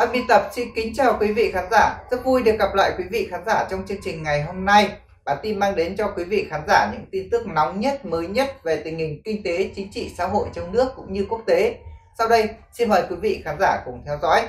Ban biên tập xin kính chào quý vị khán giả. Rất vui được gặp lại quý vị khán giả trong chương trình ngày hôm nay. Bản tin mang đến cho quý vị khán giả những tin tức nóng nhất, mới nhất về tình hình kinh tế, chính trị, xã hội trong nước cũng như quốc tế. Sau đây, xin mời quý vị khán giả cùng theo dõi.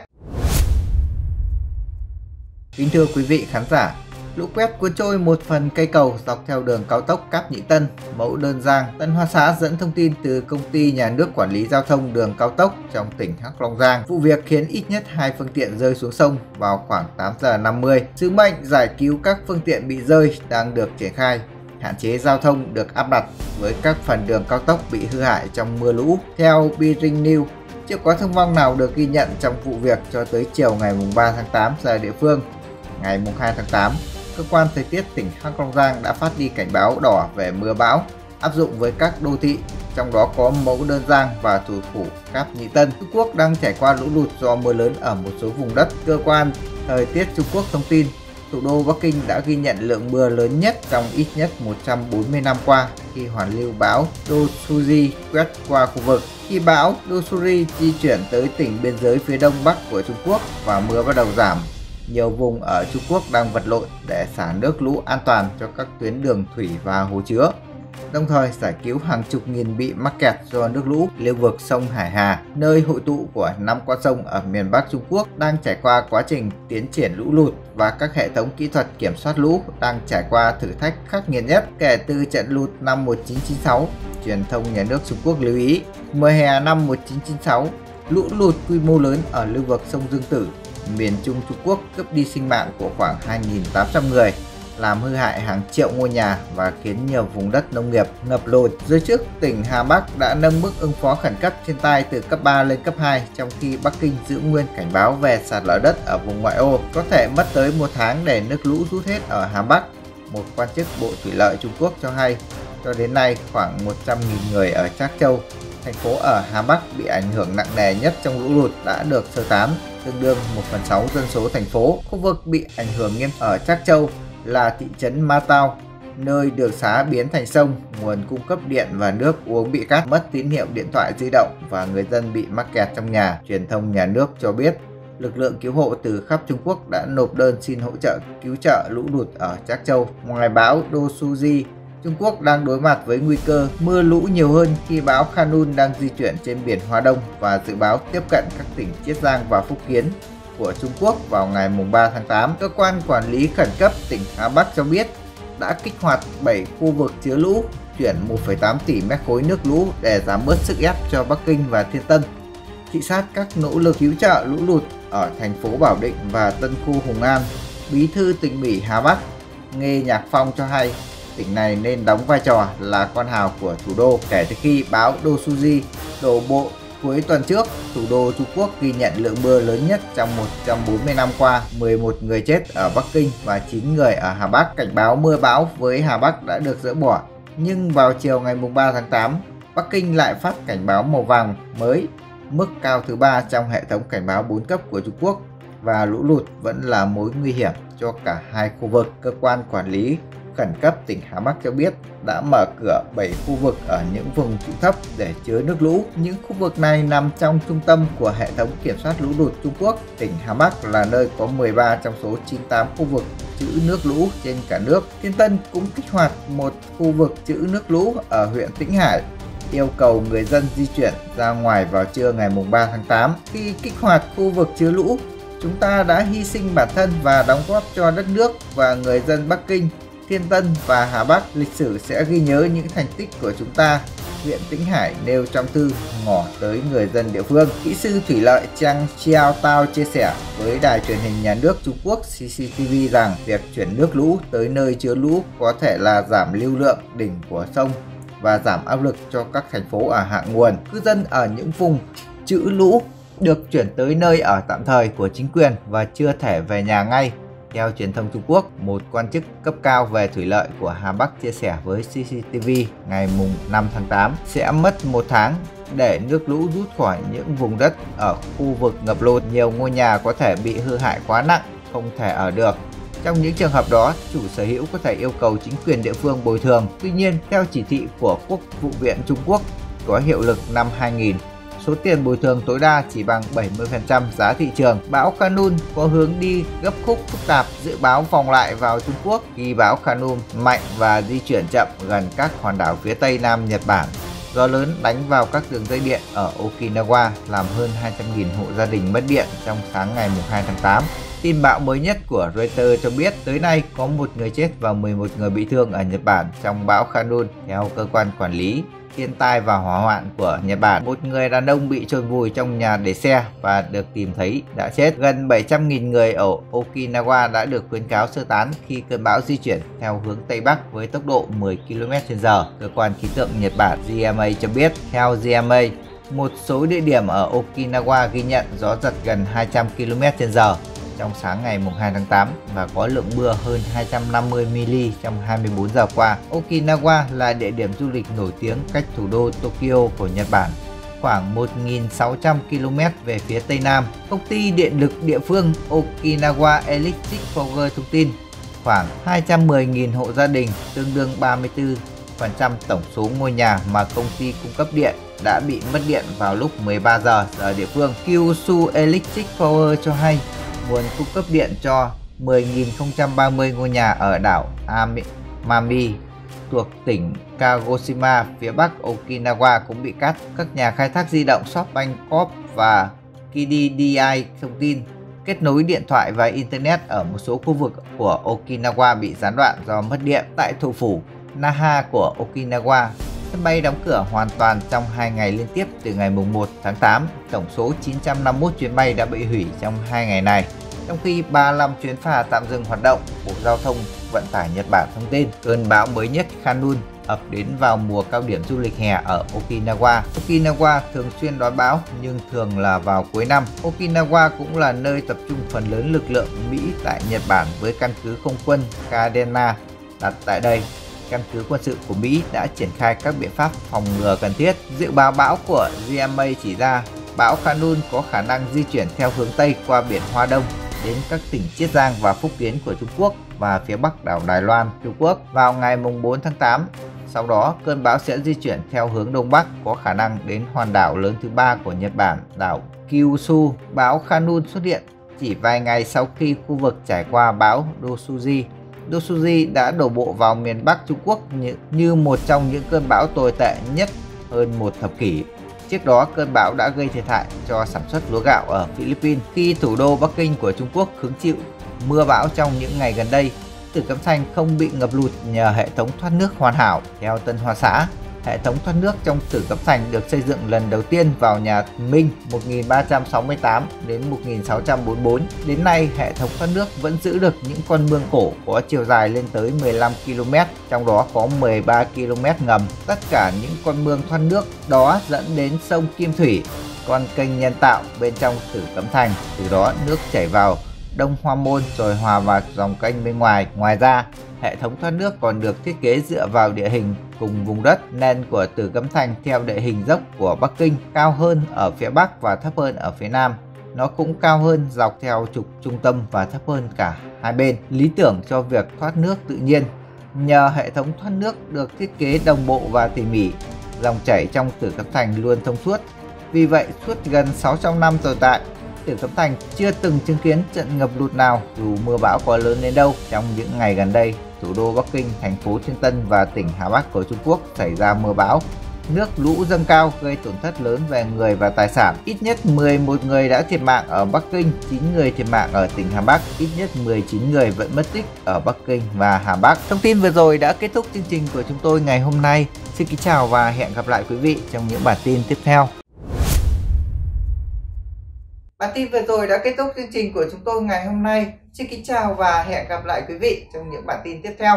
Kính thưa quý vị khán giả, lũ quét cuốn trôi một phần cây cầu dọc theo đường cao tốc Cáp Nhĩ Tân, mẫu đơn Giang, Tân Hoa Xá dẫn thông tin từ công ty nhà nước quản lý giao thông đường cao tốc trong tỉnh Hắc Long Giang. Vụ việc khiến ít nhất hai phương tiện rơi xuống sông vào khoảng 8 giờ 50. Sứ mệnh giải cứu các phương tiện bị rơi đang được triển khai. Hạn chế giao thông được áp đặt với các phần đường cao tốc bị hư hại trong mưa lũ. Theo Beijing News, chưa có thương vong nào được ghi nhận trong vụ việc cho tới chiều ngày 3 tháng 8 giờ địa phương. Ngày 2 tháng 8, cơ quan thời tiết tỉnh Hắc Long Giang đã phát đi cảnh báo đỏ về mưa bão áp dụng với các đô thị, trong đó có mẫu đơn Giang và thủ phủ Cáp Nhĩ Tân. Trung Quốc đang trải qua lũ lụt do mưa lớn ở một số vùng đất. Cơ quan thời tiết Trung Quốc thông tin thủ đô Bắc Kinh đã ghi nhận lượng mưa lớn nhất trong ít nhất 140 năm qua khi hoàn lưu bão Dosuji quét qua khu vực. Khi bão Dosuji di chuyển tới tỉnh biên giới phía đông bắc của Trung Quốc và mưa bắt đầu giảm, nhiều vùng ở Trung Quốc đang vật lộn để xả nước lũ an toàn cho các tuyến đường thủy và hồ chứa đồng thời giải cứu hàng chục nghìn bị mắc kẹt do nước lũ lưu vực sông Hải Hà, nơi hội tụ của năm con sông ở miền Bắc Trung Quốc đang trải qua quá trình tiến triển lũ lụt và các hệ thống kỹ thuật kiểm soát lũ đang trải qua thử thách khắc nghiệt nhất kể từ trận lụt năm 1996. Truyền thông nhà nước Trung Quốc lưu ý, mùa hè năm 1996, lũ lụt quy mô lớn ở lưu vực sông Dương Tử, miền Trung Trung Quốc cướp đi sinh mạng của khoảng 2.800 người làm hư hại hàng triệu ngôi nhà và khiến nhiều vùng đất nông nghiệp ngập lụt. Giới chức tỉnh Hà Bắc đã nâng mức ứng phó khẩn cấp thiên tai từ cấp 3 lên cấp 2 trong khi Bắc Kinh giữ nguyên cảnh báo về sạt lở đất ở vùng ngoại ô. Có thể mất tới một tháng để nước lũ rút hết ở Hà Bắc. Một quan chức Bộ Thủy lợi Trung Quốc cho hay, cho đến nay khoảng 100.000 người ở Trác Châu, thành phố ở Hà Bắc bị ảnh hưởng nặng nề nhất trong lũ lụt đã được sơ tán, tương đương 1 phần 6 dân số thành phố. Khu vực bị ảnh hưởng nghiêm ở Trác Châu là thị trấn Ma Tao, nơi đường xá biến thành sông, nguồn cung cấp điện và nước uống bị cắt, mất tín hiệu điện thoại di động và người dân bị mắc kẹt trong nhà. Truyền thông nhà nước cho biết, lực lượng cứu hộ từ khắp Trung Quốc đã nộp đơn xin hỗ trợ cứu trợ lũ lụt ở Trác Châu. Ngoài bão Dosuji, Trung Quốc đang đối mặt với nguy cơ mưa lũ nhiều hơn khi bão Khanun đang di chuyển trên biển Hoa Đông và dự báo tiếp cận các tỉnh Chiết Giang và Phúc Kiến của Trung Quốc vào ngày 3 tháng 8. Cơ quan quản lý khẩn cấp tỉnh Hà Bắc cho biết đã kích hoạt 7 khu vực chứa lũ, chuyển 1,8 tỷ mét khối nước lũ để giảm bớt sức ép cho Bắc Kinh và Thiên Tân. Thị sát các nỗ lực cứu trợ lũ lụt ở thành phố Bảo Định và Tân Khu Hùng An, Bí thư tỉnh ủy Hà Bắc Nghe Nhạc Phong cho hay tỉnh này nên đóng vai trò là con hào của thủ đô kể từ khi báo Dosuji đổ bộ Cuối tuần trước, thủ đô Trung Quốc ghi nhận lượng mưa lớn nhất trong 140 năm qua, 11 người chết ở Bắc Kinh và 9 người ở Hà Bắc. Cảnh báo mưa bão với Hà Bắc đã được dỡ bỏ. Nhưng vào chiều ngày 3 tháng 8, Bắc Kinh lại phát cảnh báo màu vàng mới, mức cao thứ ba trong hệ thống cảnh báo 4 cấp của Trung Quốc và lũ lụt vẫn là mối nguy hiểm cho cả hai khu vực. Cơ quan quản lý khẩn cấp tỉnh Hà Bắc cho biết đã mở cửa 7 khu vực ở những vùng trũng thấp để chứa nước lũ. Những khu vực này nằm trong trung tâm của hệ thống kiểm soát lũ lụt Trung Quốc. Tỉnh Hà Bắc là nơi có 13 trong số 98 khu vực trữ nước lũ trên cả nước. Thiên Tân cũng kích hoạt một khu vực trữ nước lũ ở huyện Tĩnh Hải yêu cầu người dân di chuyển ra ngoài vào trưa ngày 3 tháng 8. Khi kích hoạt khu vực chứa lũ, chúng ta đã hy sinh bản thân và đóng góp cho đất nước và người dân Bắc Kinh Thiên Tân và Hà Bắc lịch sử sẽ ghi nhớ những thành tích của chúng ta. Huyện Tĩnh Hải nêu trong thư, ngỏ tới người dân địa phương. Kỹ sư thủy lợi Trang Chiao Tao chia sẻ với đài truyền hình nhà nước Trung Quốc CCTV rằng việc chuyển nước lũ tới nơi chứa lũ có thể là giảm lưu lượng đỉnh của sông và giảm áp lực cho các thành phố ở hạ nguồn. Cư dân ở những vùng chữ lũ được chuyển tới nơi ở tạm thời của chính quyền và chưa thể về nhà ngay theo truyền thông Trung Quốc, một quan chức cấp cao về thủy lợi của Hà Bắc chia sẻ với CCTV ngày 5 tháng 8 sẽ mất một tháng để nước lũ rút khỏi những vùng đất ở khu vực ngập lụt. Nhiều ngôi nhà có thể bị hư hại quá nặng, không thể ở được. Trong những trường hợp đó, chủ sở hữu có thể yêu cầu chính quyền địa phương bồi thường. Tuy nhiên, theo chỉ thị của Quốc vụ viện Trung Quốc có hiệu lực năm 2000, số tiền bồi thường tối đa chỉ bằng 70% giá thị trường. Bão Khanun có hướng đi gấp khúc phức tạp, dự báo vòng lại vào Trung Quốc khi bão Khanun mạnh và di chuyển chậm gần các hòn đảo phía tây nam Nhật Bản. Gió lớn đánh vào các đường dây điện ở Okinawa làm hơn 200.000 hộ gia đình mất điện trong sáng ngày 2 tháng 8. Tin bão mới nhất của Reuters cho biết tới nay có một người chết và 11 người bị thương ở Nhật Bản trong bão Khanun theo cơ quan quản lý thiên tai và hỏa hoạn của Nhật Bản. Một người đàn ông bị trôi vùi trong nhà để xe và được tìm thấy đã chết. Gần 700.000 người ở Okinawa đã được khuyến cáo sơ tán khi cơn bão di chuyển theo hướng Tây Bắc với tốc độ 10 km/h. Cơ quan khí tượng Nhật Bản GMA cho biết, theo GMA, một số địa điểm ở Okinawa ghi nhận gió giật gần 200 km/h trong sáng ngày mùng 2 tháng 8 và có lượng mưa hơn 250 mm trong 24 giờ qua. Okinawa là địa điểm du lịch nổi tiếng cách thủ đô Tokyo của Nhật Bản khoảng 1.600 km về phía tây nam. Công ty điện lực địa phương Okinawa Electric Power thông tin khoảng 210.000 hộ gia đình, tương đương 34% tổng số ngôi nhà mà công ty cung cấp điện đã bị mất điện vào lúc 13 giờ giờ địa phương. Kyushu Electric Power cho hay nguồn cung cấp điện cho 10.030 ngôi nhà ở đảo Amami thuộc tỉnh Kagoshima phía bắc Okinawa cũng bị cắt. Các nhà khai thác di động SoftBank Corp và KDDI thông tin kết nối điện thoại và Internet ở một số khu vực của Okinawa bị gián đoạn do mất điện. Tại thủ phủ Naha của Okinawa, sân bay đóng cửa hoàn toàn trong 2 ngày liên tiếp từ ngày 1 tháng 8. Tổng số 951 chuyến bay đã bị hủy trong 2 ngày này. Trong khi 35 chuyến phà tạm dừng hoạt động, Bộ Giao thông Vận tải Nhật Bản thông tin cơn bão mới nhất Khanun ập đến vào mùa cao điểm du lịch hè ở Okinawa. Okinawa thường xuyên đón bão nhưng thường là vào cuối năm. Okinawa cũng là nơi tập trung phần lớn lực lượng Mỹ tại Nhật Bản với căn cứ không quân Kadena đặt tại đây. Căn cứ quân sự của Mỹ đã triển khai các biện pháp phòng ngừa cần thiết. Dự báo bão của GMA chỉ ra bão Khanun có khả năng di chuyển theo hướng Tây qua biển Hoa Đông đến các tỉnh Chiết Giang và Phúc Kiến của Trung Quốc và phía bắc đảo Đài Loan, Trung Quốc vào ngày 4 tháng 8. Sau đó, cơn bão sẽ di chuyển theo hướng Đông Bắc có khả năng đến hòn đảo lớn thứ ba của Nhật Bản, đảo Kyushu. Bão Khanun xuất hiện chỉ vài ngày sau khi khu vực trải qua bão Dosuji. Dosuji đã đổ bộ vào miền Bắc Trung Quốc như, như một trong những cơn bão tồi tệ nhất hơn một thập kỷ Trước đó, cơn bão đã gây thiệt hại cho sản xuất lúa gạo ở Philippines khi thủ đô Bắc Kinh của Trung Quốc hứng chịu mưa bão trong những ngày gần đây. Tử Cấm Xanh không bị ngập lụt nhờ hệ thống thoát nước hoàn hảo theo Tân Hoa Xã. Hệ thống thoát nước trong Tử Cấm Thành được xây dựng lần đầu tiên vào nhà Minh 1368 đến 1644. Đến nay, hệ thống thoát nước vẫn giữ được những con mương cổ có chiều dài lên tới 15 km, trong đó có 13 km ngầm. Tất cả những con mương thoát nước đó dẫn đến sông Kim Thủy, con kênh nhân tạo bên trong Tử Cấm Thành. Từ đó nước chảy vào Đông Hoa Môn rồi hòa vào dòng kênh bên ngoài. Ngoài ra, hệ thống thoát nước còn được thiết kế dựa vào địa hình cùng vùng đất nền của Tử Cấm Thành theo địa hình dốc của Bắc Kinh cao hơn ở phía Bắc và thấp hơn ở phía Nam. Nó cũng cao hơn dọc theo trục trung tâm và thấp hơn cả hai bên, lý tưởng cho việc thoát nước tự nhiên. Nhờ hệ thống thoát nước được thiết kế đồng bộ và tỉ mỉ, dòng chảy trong Tử Cấm Thành luôn thông suốt. Vì vậy, suốt gần 600 năm tồn tại, Tử Cấm Thành chưa từng chứng kiến trận ngập lụt nào dù mưa bão có lớn đến đâu trong những ngày gần đây thủ đô Bắc Kinh, thành phố Thiên Tân và tỉnh Hà Bắc của Trung Quốc xảy ra mưa bão. Nước lũ dâng cao gây tổn thất lớn về người và tài sản. Ít nhất 11 người đã thiệt mạng ở Bắc Kinh, 9 người thiệt mạng ở tỉnh Hà Bắc, ít nhất 19 người vẫn mất tích ở Bắc Kinh và Hà Bắc. Thông tin vừa rồi đã kết thúc chương trình của chúng tôi ngày hôm nay. Xin kính chào và hẹn gặp lại quý vị trong những bản tin tiếp theo. Bản tin vừa rồi đã kết thúc chương trình của chúng tôi ngày hôm nay. Xin kính chào và hẹn gặp lại quý vị trong những bản tin tiếp theo.